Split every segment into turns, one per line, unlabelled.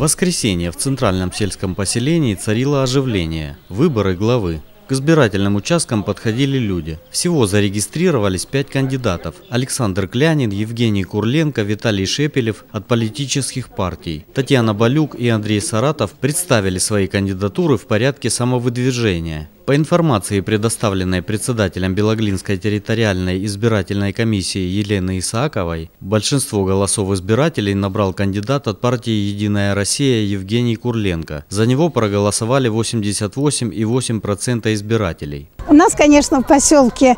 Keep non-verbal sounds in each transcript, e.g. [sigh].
Воскресенье в центральном сельском поселении царило оживление. Выборы главы. К избирательным участкам подходили люди. Всего зарегистрировались пять кандидатов. Александр Клянин, Евгений Курленко, Виталий Шепелев от политических партий. Татьяна Балюк и Андрей Саратов представили свои кандидатуры в порядке самовыдвижения. По информации, предоставленной председателем Белоглинской территориальной избирательной комиссии Елены Исааковой, большинство голосов избирателей набрал кандидат от партии «Единая Россия» Евгений Курленко. За него проголосовали 88,8% избирателей.
У нас, конечно, в поселке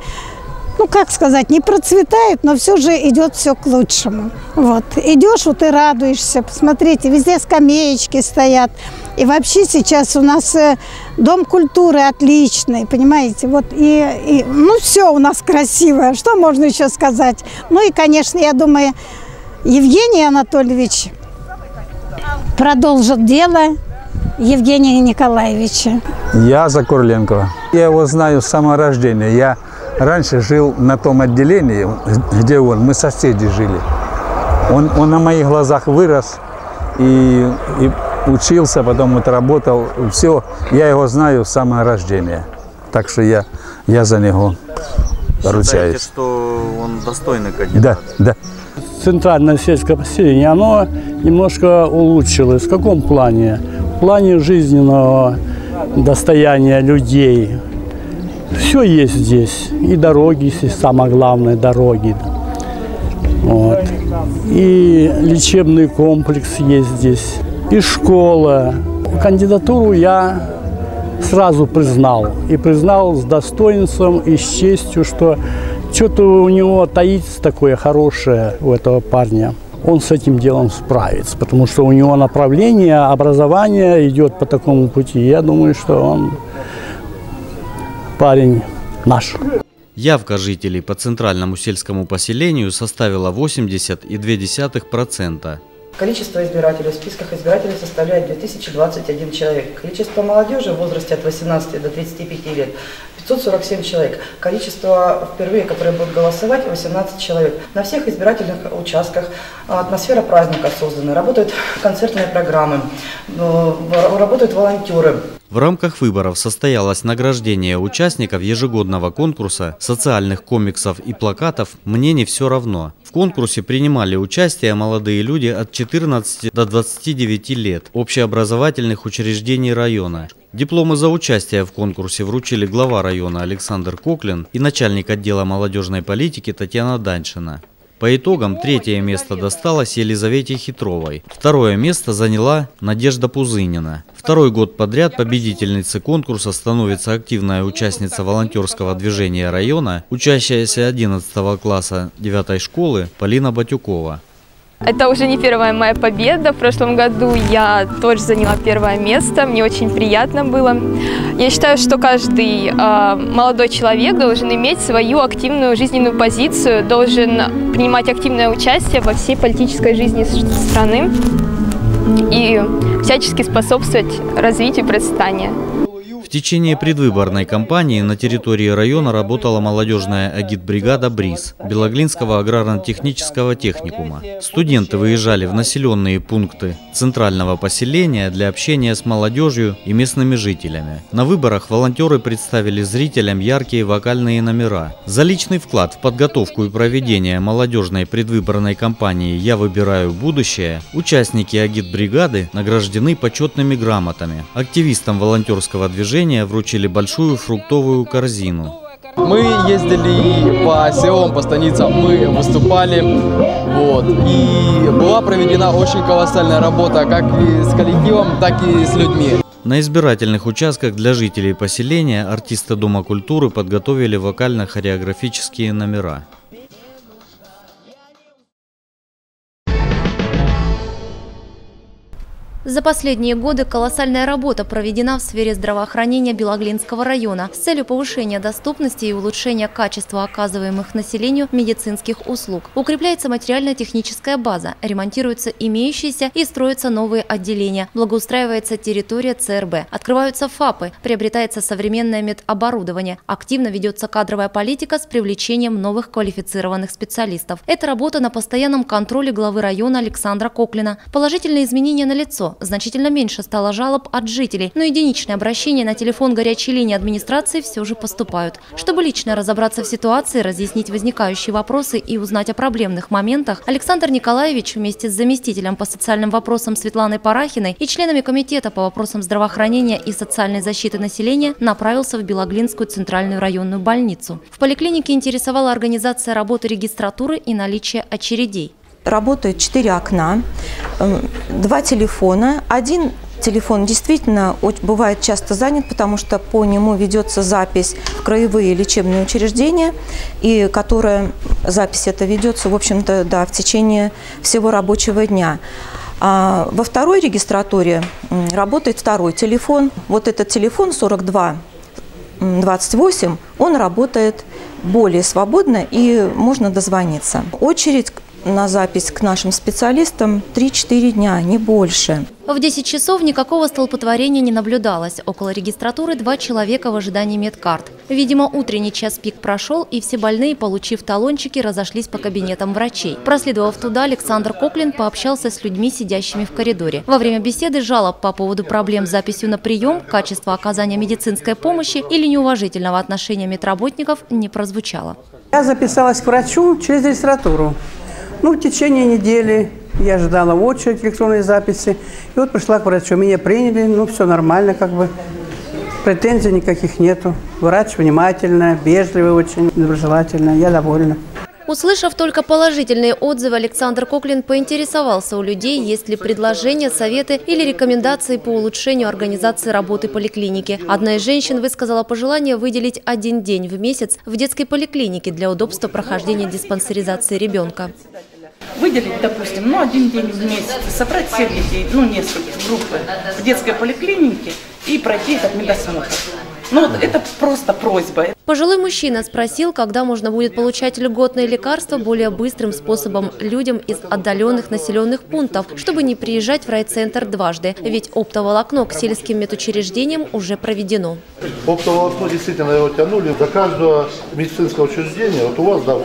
ну как сказать, не процветает, но все же идет все к лучшему. Вот. Идешь, вот и радуешься. Посмотрите, везде скамеечки стоят. И вообще сейчас у нас э, дом культуры отличный, понимаете? Вот и, и ну все у нас красивое. Что можно еще сказать? Ну и, конечно, я думаю, Евгений Анатольевич продолжит дело Евгения Николаевича.
Я за Курленкова. Я его знаю с самого рождения. Я раньше жил на том отделении, где он, мы соседи жили. Он, он на моих глазах вырос и, и учился, потом вот работал. Все, я его знаю с самого рождения. Так что я, я за него поручаюсь.
Считаете, что он достойный кандидат?
Да, да.
Центральное сельское поселение, оно немножко улучшилось. В каком плане? В плане жизненного достояния людей, все есть здесь. И дороги здесь, самое главное, дороги. Вот. И лечебный комплекс есть здесь, и школа. Кандидатуру я сразу признал. И признал с достоинством и с честью, что что-то у него таится такое хорошее у этого парня. Он с этим делом справится, потому что у него направление образования идет по такому пути. Я думаю, что он парень наш.
Явка жителей по центральному сельскому поселению составила 80,2%.
Количество избирателей в списках избирателей составляет 2021 человек. Количество молодежи в возрасте от 18 до 35 лет 547 человек. Количество впервые, которые будут голосовать, 18 человек. На всех избирательных участках атмосфера праздника создана. Работают концертные программы, работают волонтеры.
В рамках выборов состоялось награждение участников ежегодного конкурса социальных комиксов и плакатов «Мне не все равно». В конкурсе принимали участие молодые люди от 14 до 29 лет общеобразовательных учреждений района. Дипломы за участие в конкурсе вручили глава района Александр Коклин и начальник отдела молодежной политики Татьяна Даньшина. По итогам третье место досталось Елизавете Хитровой. Второе место заняла Надежда Пузынина. Второй год подряд победительницей конкурса становится активная участница волонтерского движения района, учащаяся 11 класса 9 школы Полина Батюкова.
Это уже не первая моя победа. В прошлом году я тоже заняла первое место. Мне очень приятно было. Я считаю, что каждый э, молодой человек должен иметь свою активную жизненную позицию, должен принимать активное участие во всей политической жизни страны и всячески способствовать развитию процветания
течение предвыборной кампании на территории района работала молодежная агитбригада БРИЗ Белоглинского аграрно-технического техникума. Студенты выезжали в населенные пункты центрального поселения для общения с молодежью и местными жителями. На выборах волонтеры представили зрителям яркие вокальные номера. За личный вклад в подготовку и проведение молодежной предвыборной кампании «Я выбираю будущее» участники агитбригады награждены почетными грамотами. Активистам волонтерского движения движения вручили большую фруктовую корзину.
Мы ездили по селам, по станицам, мы выступали, вот, и была проведена очень колоссальная работа, как и с коллективом, так и с людьми.
На избирательных участках для жителей поселения артисты Дома культуры подготовили вокально-хореографические номера.
За последние годы колоссальная работа проведена в сфере здравоохранения Белоглинского района с целью повышения доступности и улучшения качества оказываемых населению медицинских услуг. Укрепляется материально-техническая база, ремонтируются имеющиеся и строятся новые отделения, благоустраивается территория ЦРБ, открываются ФАПы, приобретается современное медоборудование, активно ведется кадровая политика с привлечением новых квалифицированных специалистов. Это работа на постоянном контроле главы района Александра Коклина. Положительные изменения на лицо Значительно меньше стало жалоб от жителей, но единичные обращения на телефон горячей линии администрации все же поступают. Чтобы лично разобраться в ситуации, разъяснить возникающие вопросы и узнать о проблемных моментах, Александр Николаевич вместе с заместителем по социальным вопросам Светланой Парахиной и членами комитета по вопросам здравоохранения и социальной защиты населения направился в Белоглинскую центральную районную больницу. В поликлинике интересовала организация работы регистратуры и наличие очередей.
Работают четыре окна, э, два телефона. Один телефон действительно бывает часто занят, потому что по нему ведется запись в краевые лечебные учреждения, и которая запись это ведется, в общем-то, да, в течение всего рабочего дня. А во второй регистратуре работает второй телефон. Вот этот телефон 42 28, он работает более свободно и можно дозвониться. Очередь на запись к нашим специалистам 3-4 дня, не больше.
В 10 часов никакого столпотворения не наблюдалось. Около регистратуры два человека в ожидании медкарт. Видимо, утренний час пик прошел, и все больные, получив талончики, разошлись по кабинетам врачей. Проследовав туда, Александр Коклин пообщался с людьми, сидящими в коридоре. Во время беседы жалоб по поводу проблем с записью на прием, качества оказания медицинской помощи или неуважительного отношения медработников не прозвучало.
Я записалась к врачу через регистратуру. Ну, в течение недели я ждала очередь электронной записи. И вот пришла к врачу. Меня приняли, ну, все нормально, как бы. Претензий никаких нету. Врач внимательная, вежливый очень, доброжелательная. Я довольна.
Услышав только положительные отзывы, Александр Коклин поинтересовался у людей, есть ли предложения, советы или рекомендации по улучшению организации работы поликлиники. Одна из женщин высказала пожелание выделить один день в месяц в детской поликлинике для удобства прохождения диспансеризации ребенка
выделить, допустим, ну, один день в месяц, собрать всех детей, ну, несколько группы в детской поликлинике и пройти этот медосмотр. Ну, вот это просто просьба.
Пожилой мужчина спросил, когда можно будет получать льготные лекарства более быстрым способом людям из отдаленных населенных пунктов, чтобы не приезжать в райцентр дважды, ведь оптоволокно к сельским медучреждениям уже проведено.
Оптоволокно действительно его тянули до каждого медицинского учреждения. Вот у вас, да,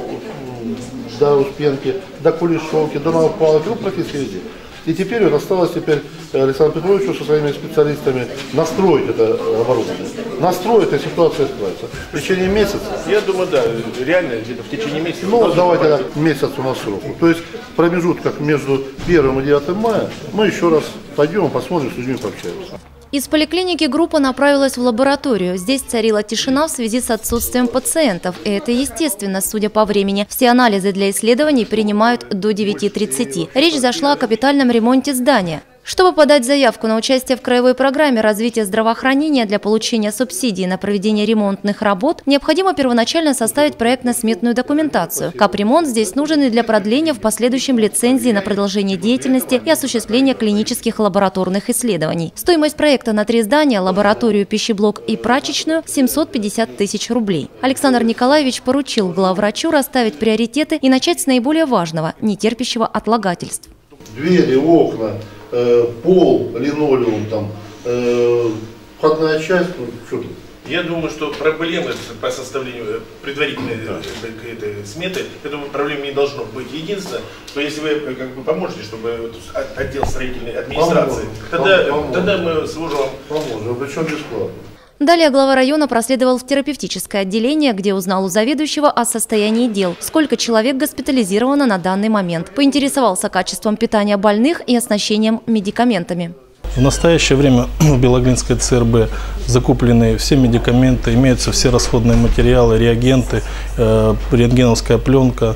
до Успенки, до Кулешовки, до Новопалки, ну практически везде. И теперь вот осталось теперь Александру Петровичу со своими специалистами настроить это оборудование. Настроить, и ситуация справится. В течение месяца?
Я думаю, да, реально где-то в течение месяца.
Ну, давайте так, месяц у нас срок. То есть промежутках между 1 и 9 мая мы еще раз пойдем, посмотрим, с людьми пообщаемся.
Из поликлиники группа направилась в лабораторию. Здесь царила тишина в связи с отсутствием пациентов. И это естественно, судя по времени. Все анализы для исследований принимают до 9.30. Речь зашла о капитальном ремонте здания. Чтобы подать заявку на участие в краевой программе развития здравоохранения для получения субсидий на проведение ремонтных работ, необходимо первоначально составить проектно-сметную документацию. Капремонт здесь нужен и для продления в последующем лицензии на продолжение деятельности и осуществления клинических лабораторных исследований. Стоимость проекта на три здания, лабораторию, пищеблок и прачечную – 750 тысяч рублей. Александр Николаевич поручил главврачу расставить приоритеты и начать с наиболее важного, не терпящего отлагательств.
Двери, окна, э, пол, линолеум, там, э, входная часть, ну, что тут?
Я думаю, что проблемы по составлению э, предварительной э, э, этой сметы, я думаю, проблем не должно быть. Единственное, что если вы как бы поможете, чтобы отдел строительной администрации, поможем, тогда, поможем. тогда мы сможем вам...
Поможем, причем бесплатно.
Далее глава района проследовал в терапевтическое отделение, где узнал у заведующего о состоянии дел, сколько человек госпитализировано на данный момент. Поинтересовался качеством питания больных и оснащением медикаментами.
В настоящее время [clears throat] в Белоглинской ЦРБ закуплены все медикаменты, имеются все расходные материалы, реагенты, э, рентгеновская пленка.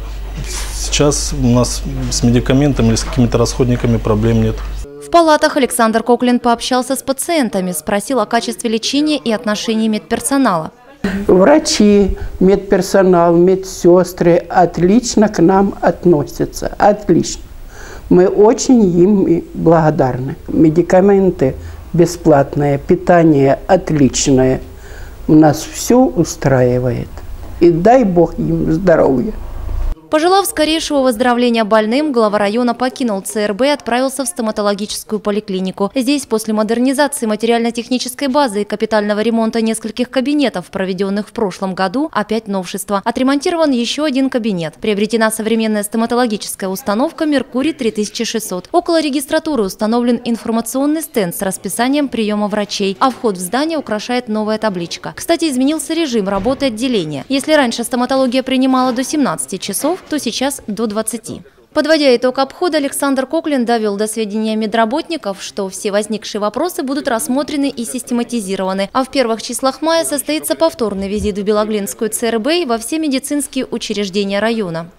Сейчас у нас с медикаментами или с какими-то расходниками проблем нет.
Палатах Александр Коклин пообщался с пациентами, спросил о качестве лечения и отношении медперсонала.
Врачи, медперсонал, медсестры отлично к нам относятся. Отлично. Мы очень им благодарны. Медикаменты бесплатные, питание отличное. У нас все устраивает. И дай Бог им здоровья.
Пожелав скорейшего выздоровления больным, глава района покинул ЦРБ и отправился в стоматологическую поликлинику. Здесь после модернизации материально-технической базы и капитального ремонта нескольких кабинетов, проведенных в прошлом году, опять новшество. Отремонтирован еще один кабинет. Приобретена современная стоматологическая установка «Меркурий 3600». Около регистратуры установлен информационный стенд с расписанием приема врачей, а вход в здание украшает новая табличка. Кстати, изменился режим работы отделения. Если раньше стоматология принимала до 17 часов, то сейчас до 20. Подводя итог обхода, Александр Коклин довел до сведения медработников, что все возникшие вопросы будут рассмотрены и систематизированы. А в первых числах мая состоится повторный визит в Белоглинскую ЦРБ и во все медицинские учреждения района.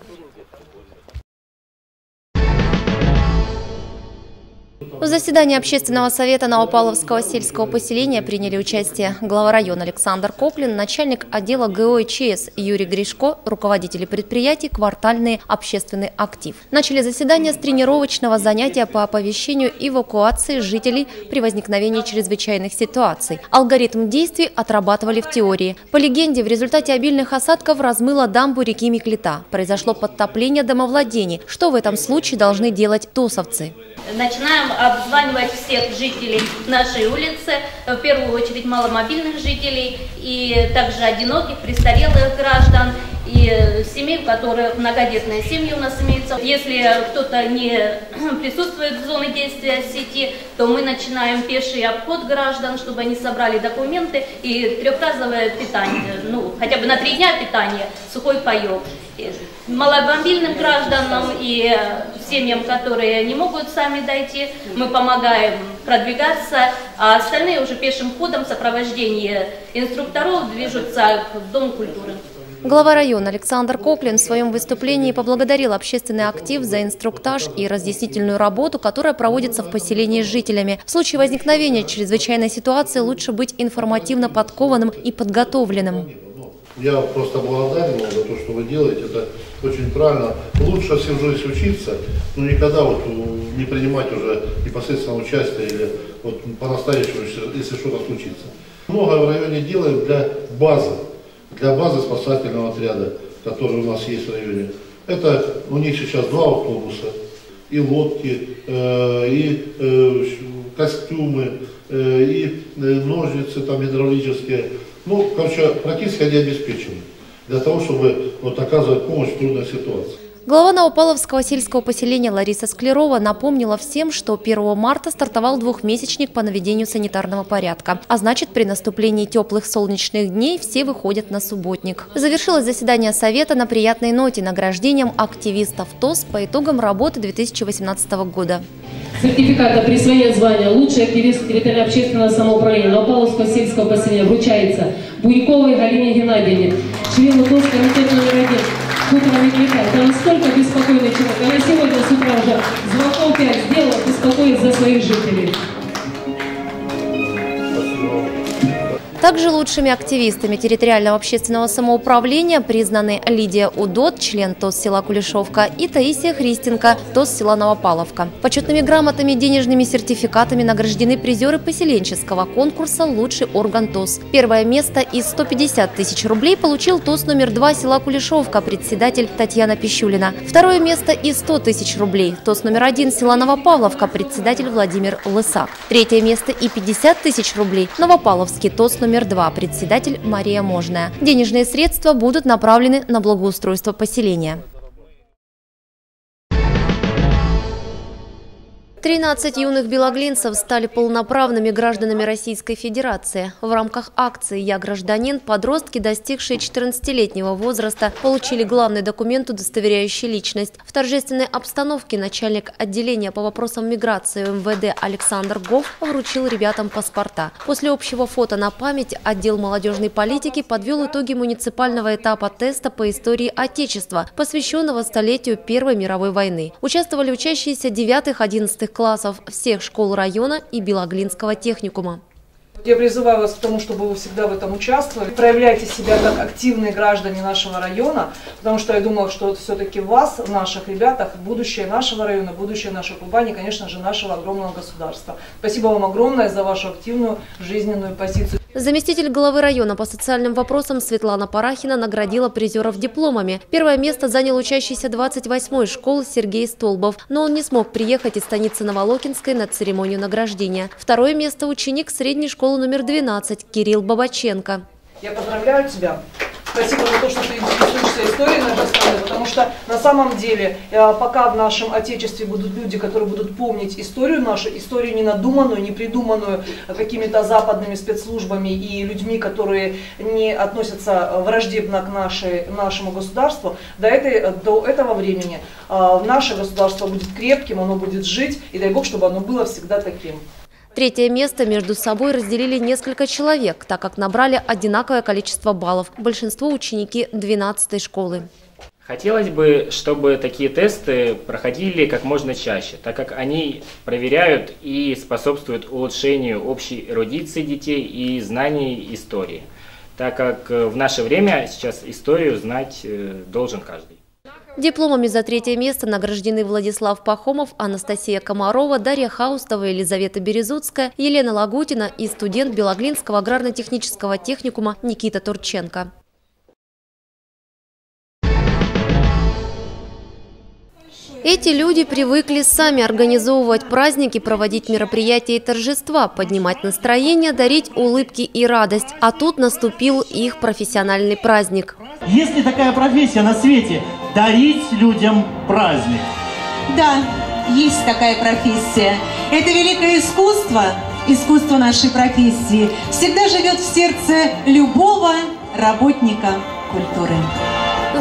В заседании общественного совета Новопавловского сельского поселения приняли участие глава района Александр Коплин, начальник отдела ГО и ЧС Юрий Гришко, руководители предприятий «Квартальный общественный актив». Начали заседание с тренировочного занятия по оповещению эвакуации жителей при возникновении чрезвычайных ситуаций. Алгоритм действий отрабатывали в теории. По легенде, в результате обильных осадков размыло дамбу реки Миклита. Произошло подтопление домовладений. Что в этом случае должны делать тосовцы?
Начинаем обзванивать всех жителей нашей улицы, в первую очередь маломобильных жителей и также одиноких, престарелых граждан и семей, у которых многодетные семьи у нас имеются. Если кто-то не [clears throat] присутствует в зоне действия сети, то мы начинаем пеший обход граждан, чтобы они собрали документы и трехразовое питание, ну, хотя бы на три дня питание, сухой паек. Маломобильным гражданам и семьям, которые не могут сами дойти, мы помогаем продвигаться, а остальные уже пешим ходом в сопровождении инструкторов движутся к Дому культуры.
Глава района Александр Коклин в своем выступлении поблагодарил общественный актив за инструктаж и разъяснительную работу, которая проводится в поселении с жителями. В случае возникновения чрезвычайной ситуации лучше быть информативно подкованным и подготовленным.
Я просто благодарен вам за то, что вы делаете. Это очень правильно. Лучше всем здесь учиться, но никогда вот не принимать уже непосредственно участие или вот по-настоящему, если что-то случится. Многое в районе делаем для базы для базы спасательного отряда, который у нас есть в районе. Это у них сейчас два автобуса, и лодки, э, и э, костюмы, э, и э, ножницы там гидравлические. Ну, короче, практически они обеспечены для того, чтобы вот, оказывать помощь в трудной ситуации.
Глава Новопаловского сельского поселения Лариса Склерова напомнила всем, что 1 марта стартовал двухмесячник по наведению санитарного порядка. А значит, при наступлении теплых солнечных дней все выходят на субботник. Завершилось заседание Совета на приятной ноте награждением активистов ТОС по итогам работы 2018 года.
Сертификата присвоения звания «Лучший активист территориально общественного самоуправления Новопаловского сельского поселения» вручается Буйковой Галине Геннадьевне, члену ТОС комитета номер 1. Дмитрий Никитаевич, он столько беспокойный человек. Я сегодня с утра уже звонком 5 сделала, беспокоит за своих жителей.
Также лучшими активистами территориального общественного самоуправления признаны Лидия Удот, член ТОС села Кулешовка, и Таисия Христенко, ТОС села Новопавловка. Почетными грамотами денежными сертификатами награждены призеры поселенческого конкурса «Лучший орган ТОС». Первое место из 150 тысяч рублей получил ТОС номер 2 села Кулешовка, председатель Татьяна Пищулина. Второе место из 100 тысяч рублей ТОС номер 1 села Новопавловка, председатель Владимир Лысак. Третье место и 50 тысяч рублей Новопавловский ТОС номер номер два, председатель Мария Можная. Денежные средства будут направлены на благоустройство поселения. 13 юных белоглинцев стали полноправными гражданами Российской Федерации. В рамках акции «Я гражданин» подростки, достигшие 14-летнего возраста, получили главный документ, удостоверяющий личность. В торжественной обстановке начальник отделения по вопросам миграции МВД Александр Гов вручил ребятам паспорта. После общего фото на память отдел молодежной политики подвел итоги муниципального этапа теста по истории Отечества, посвященного столетию Первой мировой войны. Участвовали учащиеся 9-11 классов всех школ района и Белоглинского техникума.
Я призываю вас к тому, чтобы вы всегда в этом участвовали. Проявляйте себя как активные граждане нашего района, потому что я думаю, что все-таки вас, в наших ребятах, будущее нашего района, будущее нашей Кубани, конечно же, нашего огромного государства. Спасибо вам огромное за вашу активную жизненную позицию.
Заместитель главы района по социальным вопросам Светлана Парахина наградила призеров дипломами. Первое место занял учащийся 28-й школы Сергей Столбов, но он не смог приехать из станицы Новолокинской на церемонию награждения. Второе место ученик средней школы номер 12 Кирилл Бабаченко.
Я поздравляю тебя. Спасибо за то, что ты интересуешься историей нашей страны, потому что на самом деле, э, пока в нашем Отечестве будут люди, которые будут помнить историю нашу, историю не надуманную, не придуманную какими-то западными спецслужбами и людьми, которые не относятся враждебно к нашей, нашему государству, до, этой, до этого времени э, наше государство будет крепким, оно будет жить, и дай Бог, чтобы оно было всегда таким.
Третье место между собой разделили несколько человек, так как набрали одинаковое количество баллов. Большинство ученики 12 школы.
Хотелось бы, чтобы такие тесты проходили как можно чаще, так как они проверяют и способствуют улучшению общей эрудиции детей и знаний истории, так как в наше время сейчас историю знать э, должен каждый.
Дипломами за третье место награждены Владислав Пахомов, Анастасия Комарова, Дарья Хаустова, Елизавета Березуцкая, Елена Лагутина и студент Белоглинского аграрно-технического техникума Никита Турченко. Эти люди привыкли сами организовывать праздники, проводить мероприятия и торжества, поднимать настроение, дарить улыбки и радость. А тут наступил их профессиональный праздник.
Есть ли такая профессия на свете – дарить людям праздник?
Да, есть такая профессия. Это великое искусство, искусство нашей профессии, всегда живет в сердце любого работника культуры.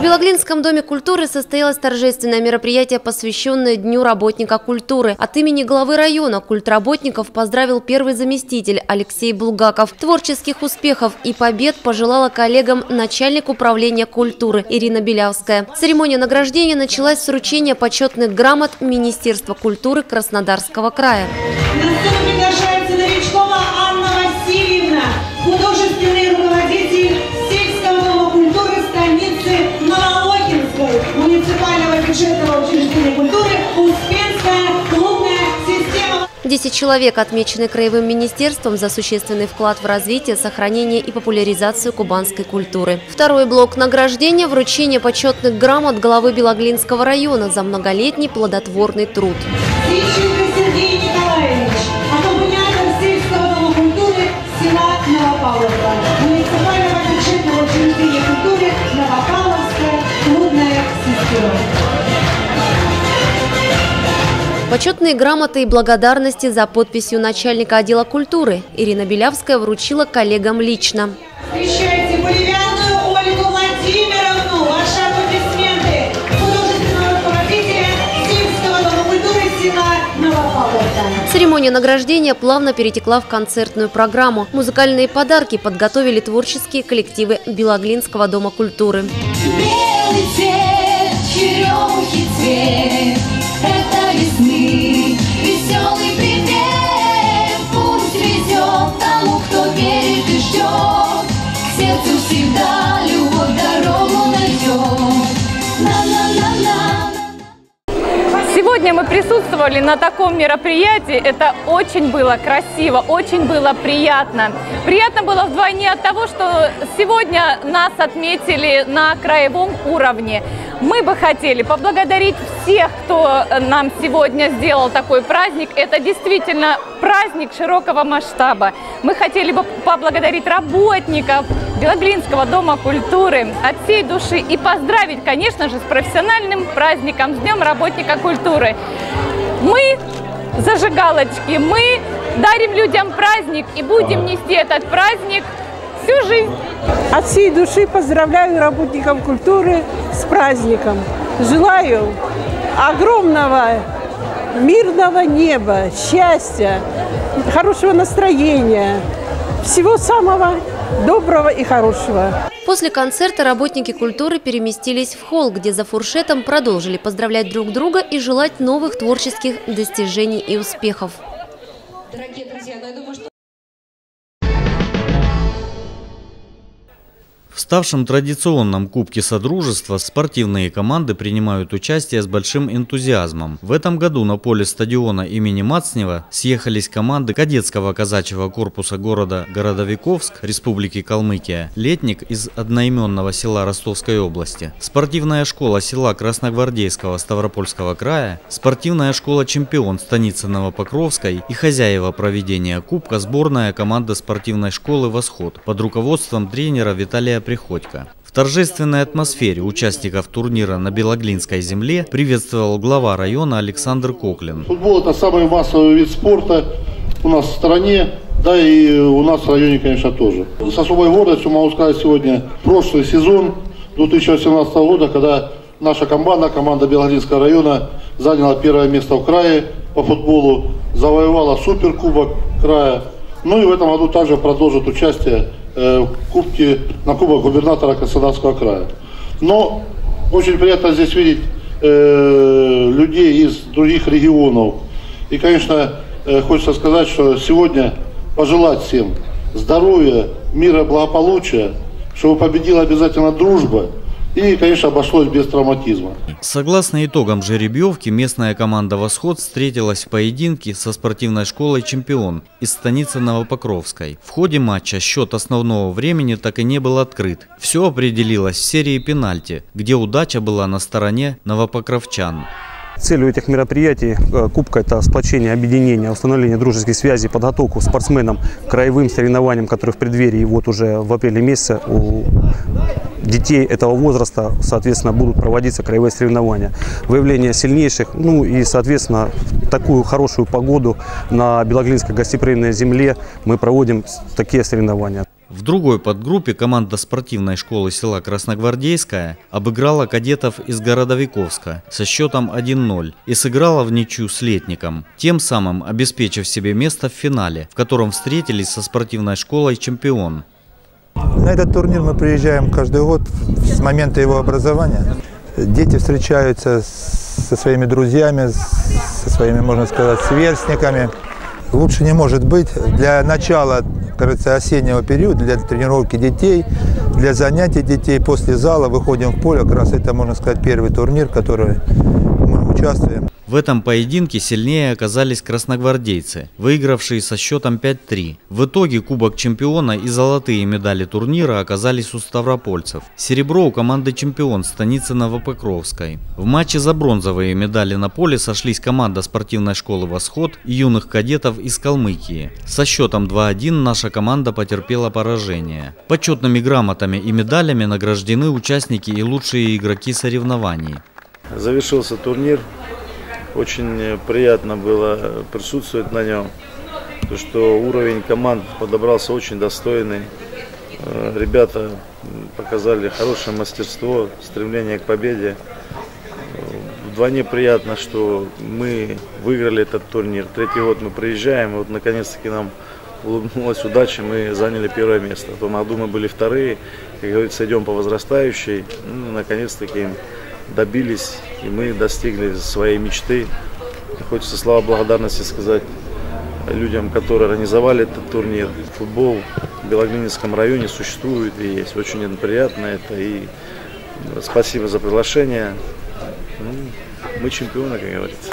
В Белоглинском доме культуры состоялось торжественное мероприятие, посвященное Дню работника культуры. От имени главы района культработников поздравил первый заместитель Алексей Булгаков. Творческих успехов и побед пожелала коллегам начальник управления культуры Ирина Белявская. Церемония награждения началась с вручения почетных грамот Министерства культуры Краснодарского края.
Приглашается Новичкова Анна Васильевна, художественный руководитель бюджетного учреждения культуры Успенская клубная система.
Десять человек отмечены Краевым министерством за существенный вклад в развитие, сохранение и популяризацию кубанской культуры. Второй блок награждения – вручение почетных грамот главы Белоглинского района за многолетний плодотворный труд.
Сергей Николаевич, аккомпаниатор сельского дома культуры села Новопавловка,
Почетные грамоты и благодарности за подписью начальника отдела культуры Ирина Белявская вручила коллегам лично.
Встречайте Поливянную Ольгу Владимировну, ваши аплодисменты, художественного руководителя сельского дома культуры села Новопавловка.
Церемония награждения плавно перетекла в концертную программу. Музыкальные подарки подготовили творческие коллективы Белоглинского дома культуры.
Белый цвет, черемухи цвет,
Сегодня мы присутствовали на таком мероприятии. Это очень было красиво, очень было приятно. Приятно было вдвойне от того, что сегодня нас отметили на краевом уровне. Мы бы хотели поблагодарить всех, кто нам сегодня сделал такой праздник. Это действительно праздник широкого масштаба. Мы хотели бы поблагодарить работников Белоглинского дома культуры от всей души и поздравить, конечно же, с профессиональным праздником, с Днем работника культуры. Мы зажигалочки, мы дарим людям праздник и будем нести этот праздник всю жизнь.
От всей души поздравляю работников культуры с праздником. Желаю огромного мирного неба, счастья, хорошего настроения, всего самого доброго и хорошего.
После концерта работники культуры переместились в холл, где за фуршетом продолжили поздравлять друг друга и желать новых творческих достижений и успехов.
Дорогие друзья, ну я думаю,
ставшем традиционном Кубке Содружества спортивные команды принимают участие с большим энтузиазмом. В этом году на поле стадиона имени Мацнева съехались команды кадетского казачьего корпуса города Городовиковск, Республики Калмыкия, летник из одноименного села Ростовской области, спортивная школа села Красногвардейского Ставропольского края, спортивная школа «Чемпион» станицы Новопокровской и хозяева проведения Кубка сборная команда спортивной школы «Восход» под руководством тренера Виталия Приходько. В торжественной атмосфере участников турнира на Белоглинской земле приветствовал глава района Александр Коклин.
Футбол это самый массовый вид спорта у нас в стране, да и у нас в районе, конечно, тоже. С особой гордостью могу сказать сегодня прошлый сезон 2018 года, когда наша команда, команда Белоглинского района, заняла первое место в крае по футболу, завоевала суперкубок края. Ну и в этом году также продолжит участие э, на Кубок губернатора Краснодарского края. Но очень приятно здесь видеть э, людей из других регионов. И, конечно, э, хочется сказать, что сегодня пожелать всем здоровья, мира, благополучия, чтобы победила обязательно дружба – и, конечно, обошлось без травматизма.
Согласно итогам жеребьевки, местная команда «Восход» встретилась в поединке со спортивной школой «Чемпион» из станицы Новопокровской. В ходе матча счет основного времени так и не был открыт. Все определилось в серии пенальти, где удача была на стороне новопокровчан.
Целью этих мероприятий э, Кубка – это сплочение, объединение, установление дружеских связей, подготовку спортсменам к краевым соревнованиям, которые в преддверии вот уже в апреле месяце у детей этого возраста, соответственно, будут проводиться краевые соревнования. Выявление сильнейших, ну и, соответственно, такую хорошую погоду на Белоглинской гостеприимной земле мы проводим такие соревнования.
В другой подгруппе команда спортивной школы села Красногвардейская обыграла кадетов из Городовиковска со счетом 1-0 и сыграла в ничью с летником, тем самым обеспечив себе место в финале, в котором встретились со спортивной школой «Чемпион».
На этот турнир мы приезжаем каждый год с момента его образования. Дети встречаются со своими друзьями, со своими, можно сказать, сверстниками. Лучше не может быть. Для начала, кажется, осеннего периода, для тренировки детей, для занятий детей после зала выходим в поле. Как раз это, можно сказать, первый турнир, который участвуем.
В этом поединке сильнее оказались красногвардейцы, выигравшие со счетом 5-3. В итоге Кубок Чемпиона и золотые медали турнира оказались у ставропольцев. Серебро у команды Чемпион станицы Новопокровской. В матче за бронзовые медали на поле сошлись команда спортивной школы «Восход» и юных кадетов из Калмыкии. Со счетом 2-1 наша команда потерпела поражение. Почетными грамотами и медалями награждены участники и лучшие игроки соревнований.
Завершился турнир очень приятно было присутствовать на нем. То, что уровень команд подобрался очень достойный. Э, ребята показали хорошее мастерство, стремление к победе. Вдвойне приятно, что мы выиграли этот турнир. Третий год мы приезжаем, и вот наконец-таки нам улыбнулась удача, мы заняли первое место. То на мы были вторые, как говорится, идем по возрастающей. Ну, наконец-таки добились, и мы достигли своей мечты. Хочется слова благодарности сказать людям, которые организовали этот турнир. Футбол в Белоглинском районе существует и есть. Очень приятно это. И спасибо за приглашение. Ну, мы чемпионы, как говорится.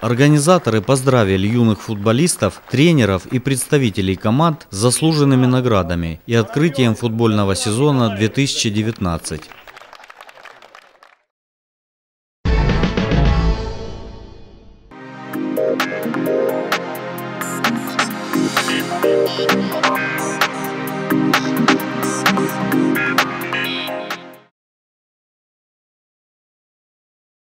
Организаторы поздравили юных футболистов, тренеров и представителей команд с заслуженными наградами и открытием футбольного сезона 2019.